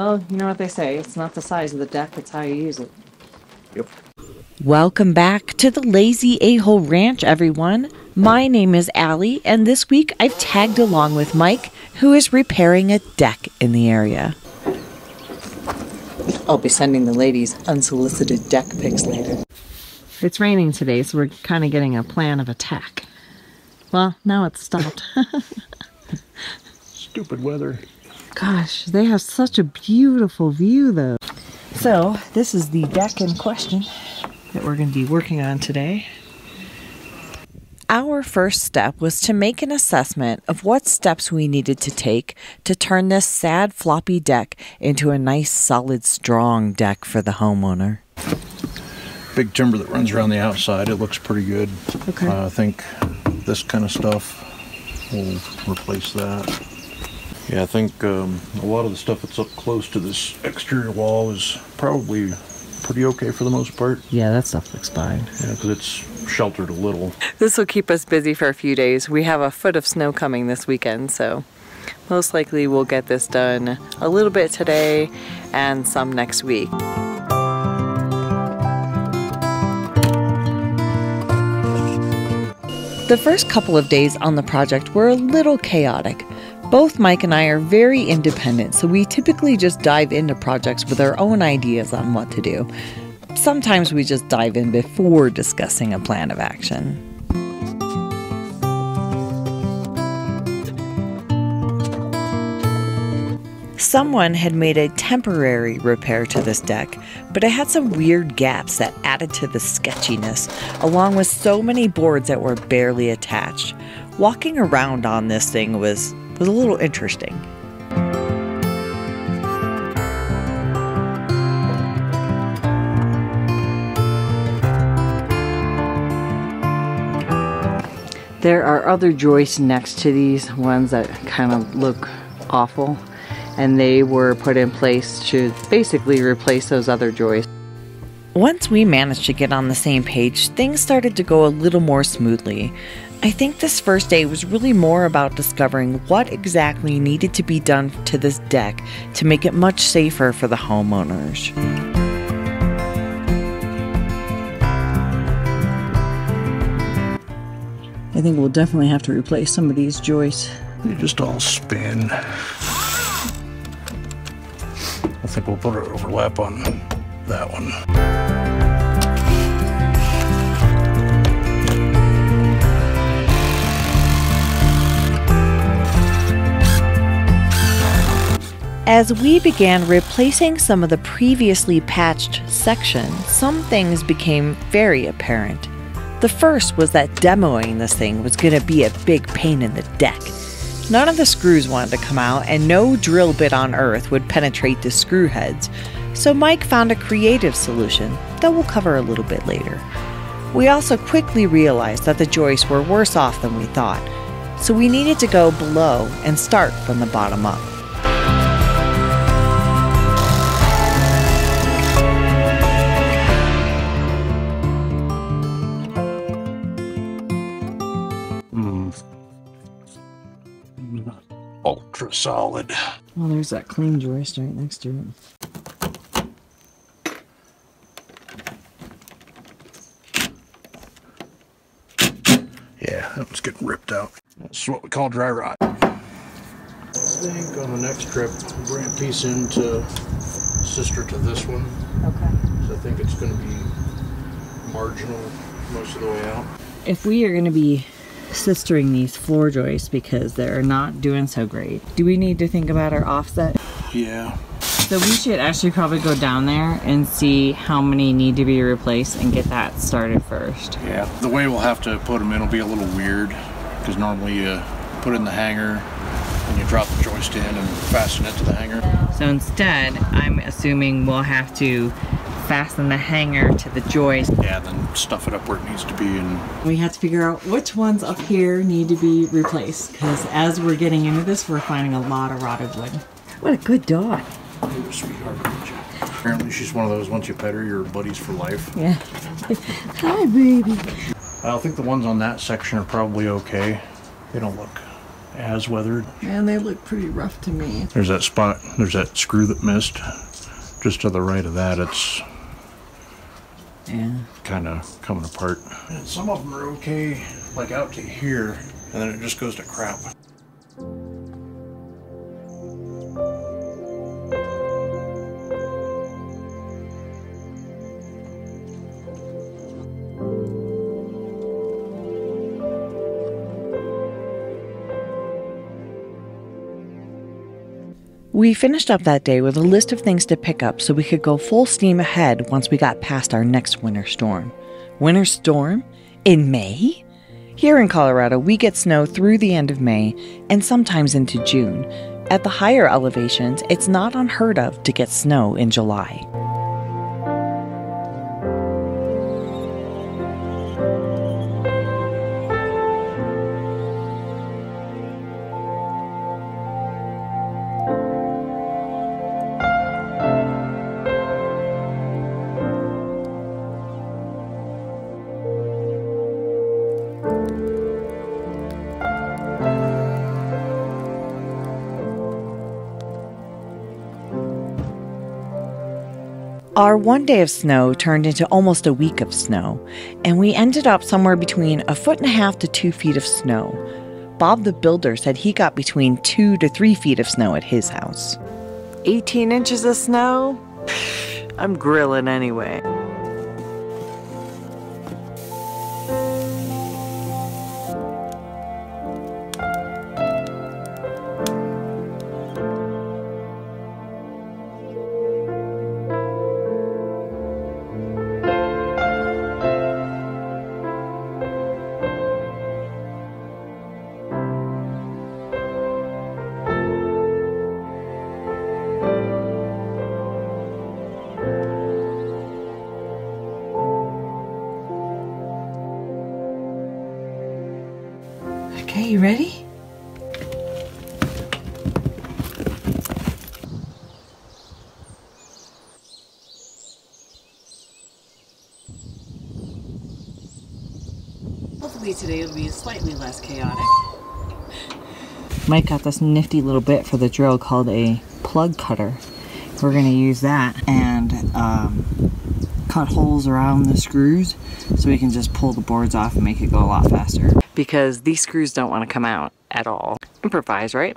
Well, you know what they say. It's not the size of the deck, it's how you use it. Yep. Welcome back to the Lazy A-Hole Ranch, everyone. My name is Ali, and this week I've tagged along with Mike, who is repairing a deck in the area. I'll be sending the ladies unsolicited deck pics later. It's raining today, so we're kind of getting a plan of attack. Well, now it's stopped. Stupid weather. Gosh, they have such a beautiful view, though. So, this is the deck in question that we're going to be working on today. Our first step was to make an assessment of what steps we needed to take to turn this sad floppy deck into a nice, solid, strong deck for the homeowner. Big timber that runs around the outside. It looks pretty good. Okay. Uh, I think this kind of stuff will replace that. Yeah, I think um, a lot of the stuff that's up close to this exterior wall is probably pretty okay for the most part. Yeah, that stuff looks fine. Yeah, because it's sheltered a little. This will keep us busy for a few days. We have a foot of snow coming this weekend, so most likely we'll get this done a little bit today and some next week. The first couple of days on the project were a little chaotic. Both Mike and I are very independent, so we typically just dive into projects with our own ideas on what to do. Sometimes we just dive in before discussing a plan of action. Someone had made a temporary repair to this deck, but it had some weird gaps that added to the sketchiness, along with so many boards that were barely attached. Walking around on this thing was was a little interesting. There are other joists next to these ones that kind of look awful, and they were put in place to basically replace those other joists. Once we managed to get on the same page, things started to go a little more smoothly. I think this first day was really more about discovering what exactly needed to be done to this deck to make it much safer for the homeowners. I think we'll definitely have to replace some of these joists. They just all spin. I think we'll put an overlap on that one. As we began replacing some of the previously patched section, some things became very apparent. The first was that demoing this thing was going to be a big pain in the deck. None of the screws wanted to come out, and no drill bit on earth would penetrate the screw heads, so Mike found a creative solution that we'll cover a little bit later. We also quickly realized that the joists were worse off than we thought, so we needed to go below and start from the bottom up. Ultra solid. Well, there's that clean joist right next to it. Yeah, that one's getting ripped out. That's what we call dry rot. I think on the next trip, we'll bring a piece into sister to this one. Okay. So I think it's going to be marginal most of the way out. If we are going to be sistering these floor joists because they're not doing so great, do we need to think about our offset? Yeah. So we should actually probably go down there and see how many need to be replaced and get that started first. Yeah. The way we'll have to put them in will be a little weird because normally you put it in the hanger and you drop the joist in and fasten it to the hanger. So instead, I'm assuming we'll have to fasten the hanger to the joist. Yeah, then stuff it up where it needs to be and We have to figure out which ones up here need to be replaced because as we're getting into this, we're finding a lot of rotted wood. What a good dog. You're a sweetheart, aren't you? Apparently she's one of those once you pet her, you're buddies for life. Yeah. Hi, baby. I think the ones on that section are probably okay. They don't look as weathered. And they look pretty rough to me. There's that spot, there's that screw that missed. Just to the right of that, it's Yeah. kind of coming apart. And some of them are okay, like out to here, and then it just goes to crap. We finished up that day with a list of things to pick up so we could go full steam ahead once we got past our next winter storm. Winter storm? In May? Here in Colorado, we get snow through the end of May and sometimes into June. At the higher elevations, it's not unheard of to get snow in July. Our one day of snow turned into almost a week of snow, and we ended up somewhere between a foot and a half to two feet of snow. Bob the builder said he got between two to three feet of snow at his house. 18 inches of snow? I'm grilling anyway. Ready? Hopefully today will be slightly less chaotic. Mike got this nifty little bit for the drill called a plug cutter. We're gonna use that and um, cut holes around the screws so we can just pull the boards off and make it go a lot faster. Because these screws don't want to come out at all. Improvise, right?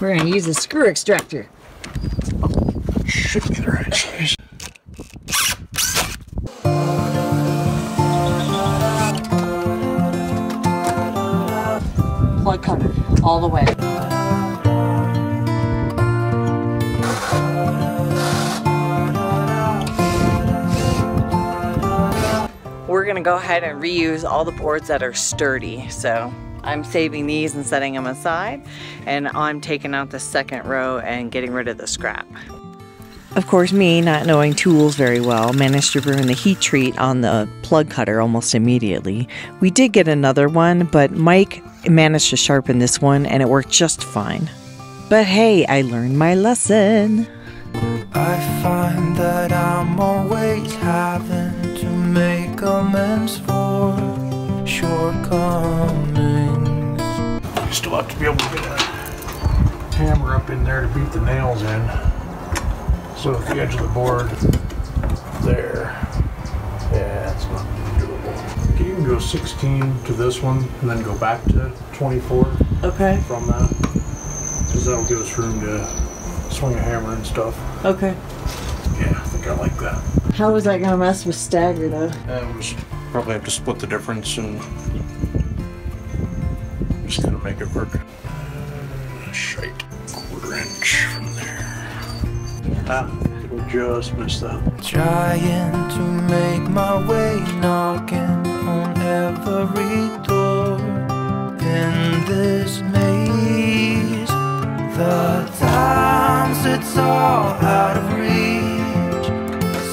We're gonna use a screw extractor. Should be the right. Plug cutter, all the way. Gonna go ahead and reuse all the boards that are sturdy. So I'm saving these and setting them aside, and I'm taking out the second row and getting rid of the scrap. Of course, me, not knowing tools very well, managed to ruin the heat treat on the plug cutter almost immediately. We did get another one, but Mike managed to sharpen this one and it worked just fine. But hey, I learned my lesson. I find that I'm always having to make amends for shortcomings. You still have to be able to get a hammer up in there to beat the nails in. So at the edge of the board, there, yeah, it's not doable. You can go 16 to this one and then go back to 24 Okay, from that. Because that'll give us room to swing a hammer and stuff. okay. Yeah, I think I like that. How was that gonna mess with stagger though? And we should probably have to split the difference and just gonna make it work. Uh, shite. Quarter inch from there. Ah, it'll just missed that. Trying to make my way, knocking on every door in this maze. The times it's all out of reach.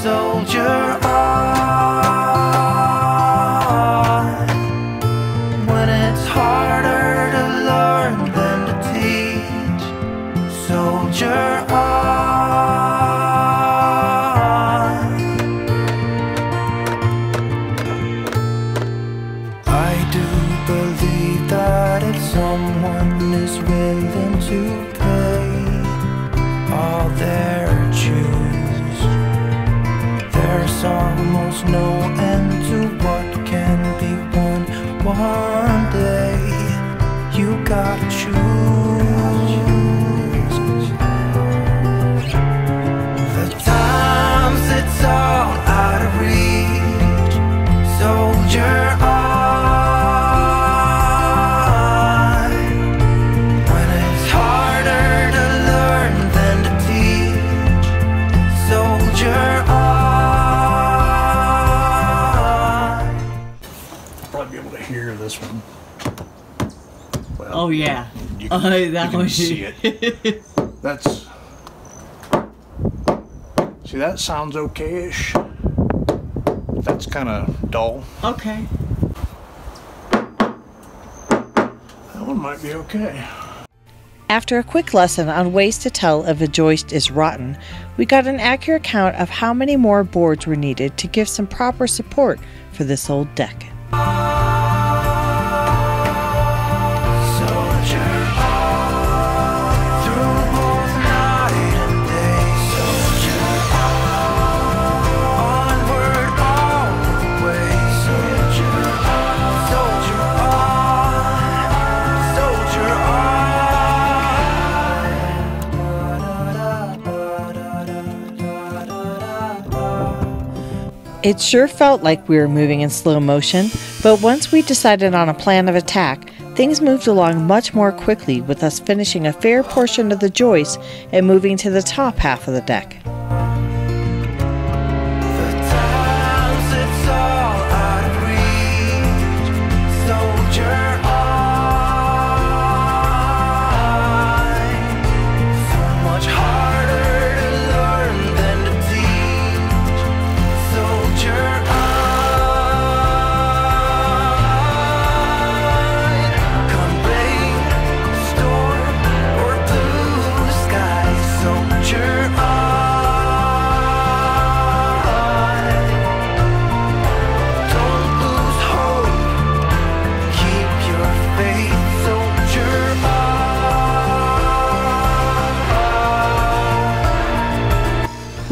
Soldier on. Oh, that you can one. see it. That's. See, that sounds okay-ish. That's kind of dull. Okay. That one might be okay. After a quick lesson on ways to tell if a joist is rotten, we got an accurate count of how many more boards were needed to give some proper support for this old deck. It sure felt like we were moving in slow motion, but once we decided on a plan of attack, things moved along much more quickly with us finishing a fair portion of the joist and moving to the top half of the deck.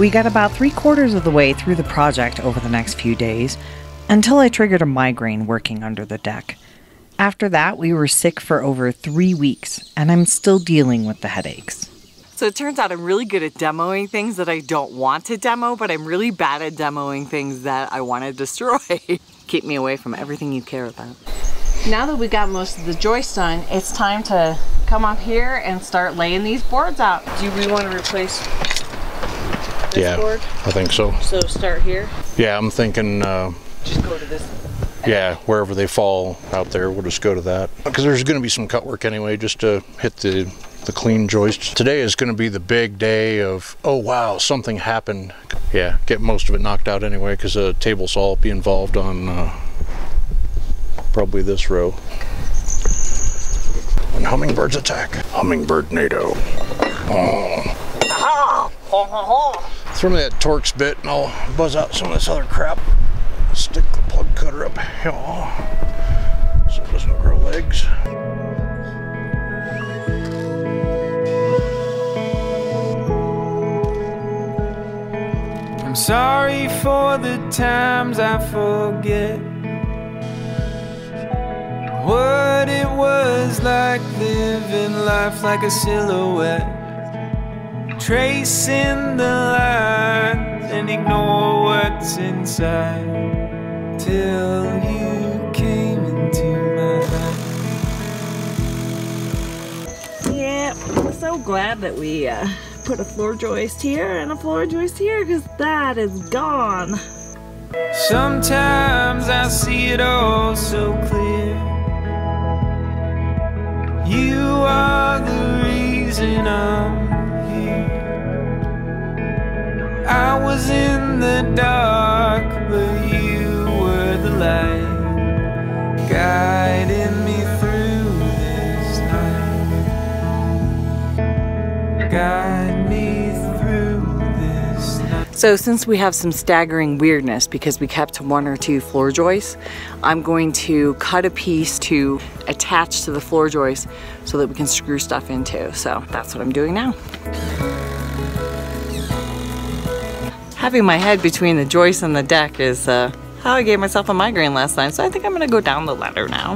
We got about three quarters of the way through the project over the next few days until I triggered a migraine working under the deck. After that, we were sick for over three weeks, and I'm still dealing with the headaches. So it turns out I'm really good at demoing things that I don't want to demo, but I'm really bad at demoing things that I want to destroy. Keep me away from everything you care about. Now that we got most of the joists done, it's time to come up here and start laying these boards out. Do we want to replace this yeah, board? I think so. So start here, Yeah, I'm thinking. Uh, just go to this. yeah, wherever they fall out there, we'll just go to that. Because there's going to be some cut work anyway, just to hit the the clean joists. Today is going to be the big day of, oh wow, something happened. Yeah, get most of it knocked out anyway, because a table saw will be involved on uh, probably this row. When hummingbirds attack, hummingbird NATO. Throw me that Torx bit and I'll buzz out some of this other crap. Stick the plug cutter up here so it doesn't grow legs. I'm sorry for the times I forget what it was like living life like a silhouette, tracing the lines and ignore what's inside till you came into my life. Yeah, I'm so glad that we uh, put a floor joist here and a floor joist here because that is gone. Sometimes I see it all so clear. You are the reason I'm. I was in the dark, but you were the light, guiding me through this night. Guide me through this night. So since we have some staggering weirdness because we kept one or two floor joists, I'm going to cut a piece to attach to the floor joist so that we can screw stuff into. So that's what I'm doing now. Having my head between the joist and the deck is uh, how I gave myself a migraine last night, so I think I'm gonna go down the ladder now.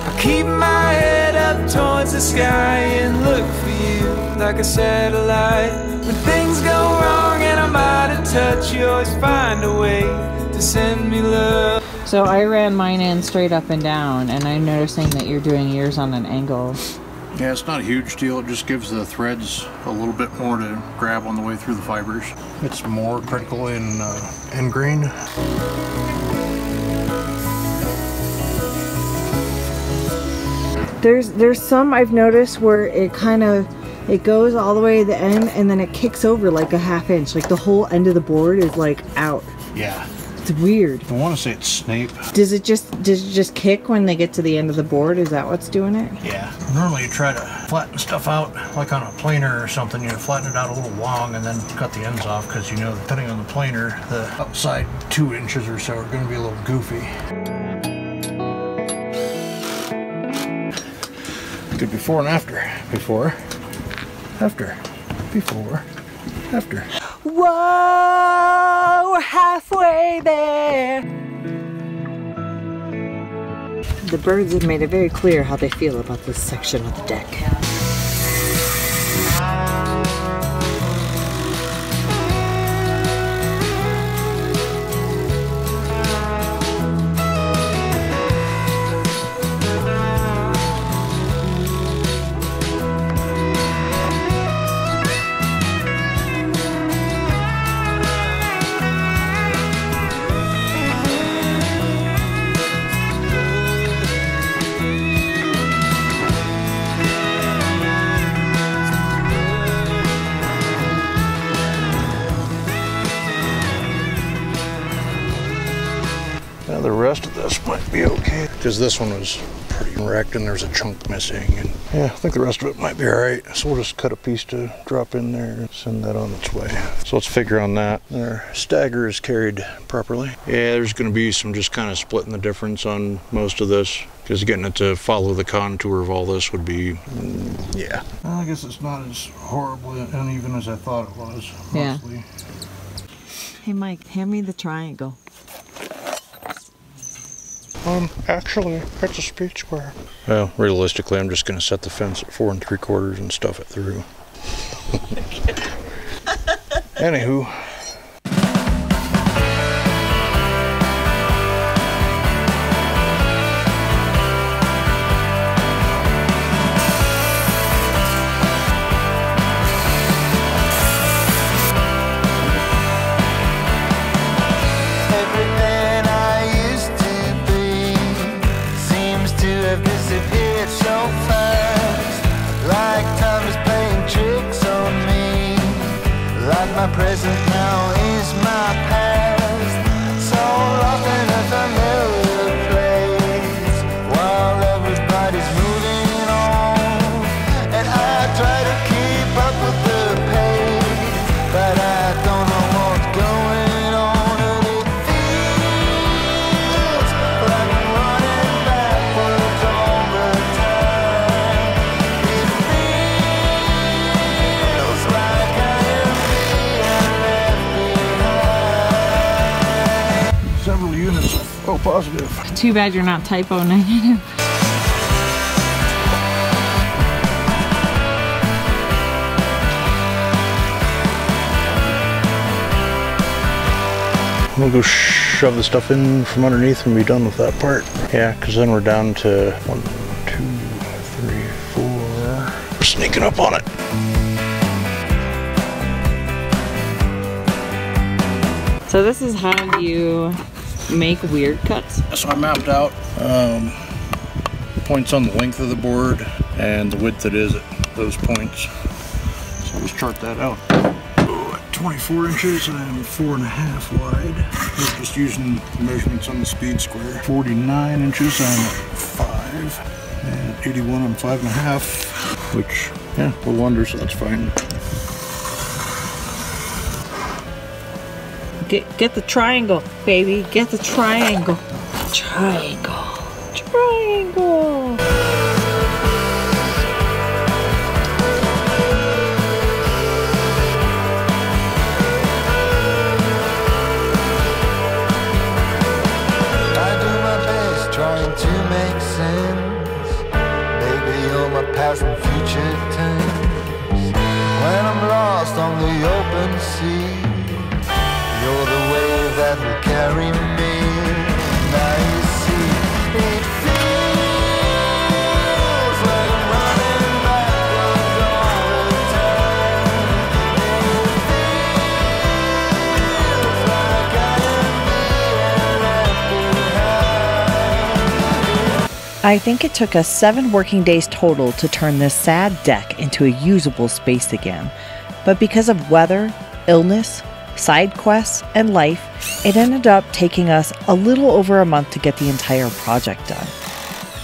I keep my head up towards the sky and look for you like a satellite. When things go wrong and I'm out of touch, you always find a way to send me love. So I ran mine in straight up and down, and I'm noticing that you're doing yours on an angle. Yeah, it's not a huge deal. It just gives the threads a little bit more to grab on the way through the fibers. It's more critical in uh, end grain. There's there's some I've noticed where it kind of it goes all the way to the end and then it kicks over like a half inch. Like the whole end of the board is like out. Yeah. It's weird. I want to say it's snipe. Does it just does it just kick when they get to the end of the board? Is that what's doing it? Yeah. Normally you try to flatten stuff out like on a planer or something. You flatten it out a little long and then cut the ends off because you know depending on the planer, the outside two inches or so are going to be a little goofy. Good before and after. Before. After. Before. After. Whoa, we're halfway there. The birds have made it very clear how they feel about this section of the deck. Because this one was pretty wrecked and there's a chunk missing and yeah I think the rest of it might be all right so we'll just cut a piece to drop in there and send that on its way so let's figure on that our stagger is carried properly yeah there's going to be some just kind of splitting the difference on most of this because getting it to follow the contour of all this would be mm, yeah well, I guess it's not as horribly uneven as I thought it was Yeah. mostly. Hey Mike, hand me the triangle. Um, actually, it's a speed square. Well, realistically, I'm just going to set the fence at four and three quarters and stuff it through. Anywho. Positive. Too bad you're not typo negative. We'll go shove the stuff in from underneath and be done with that part. Yeah, because then we're down to one, two, three, four. We're sneaking up on it. So this is how you make weird cuts. So I mapped out um, points on the length of the board and the width it is at those points. So let's chart that out. Oh, 24 inches, I'm four and a half wide. We're just using measurements on the speed square. 49 inches, I'm five. And 81, I'm five and a half. Which, yeah, little under, so that's fine. Get get the triangle, baby. Get the triangle. Triangle. Triangle. I do my best trying to make sense. Baby, you're my past and future I think it took us seven working days total to turn this sad deck into a usable space again. But because of weather, illness, side quests, and life, it ended up taking us a little over a month to get the entire project done.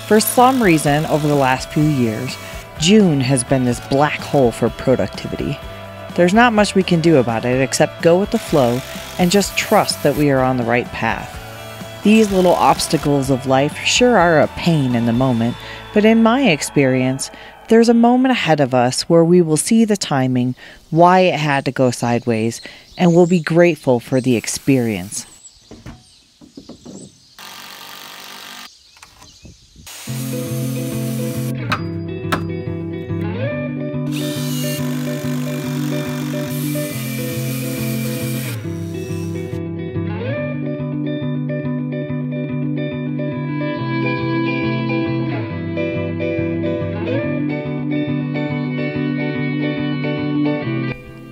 For some reason, over the last few years, June has been this black hole for productivity. There's not much we can do about it except go with the flow and just trust that we are on the right path. These little obstacles of life sure are a pain in the moment, but in my experience, there's a moment ahead of us where we will see the timing, why it had to go sideways, and we'll be grateful for the experience.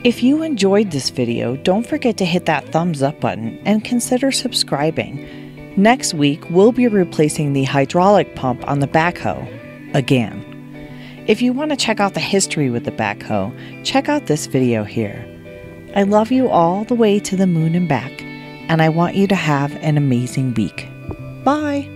If you enjoyed this video, don't forget to hit that thumbs up button and consider subscribing. Next week, we'll be replacing the hydraulic pump on the backhoe again. If you want to check out the history with the backhoe, check out this video here. I love you all the way to the moon and back, and I want you to have an amazing week. Bye!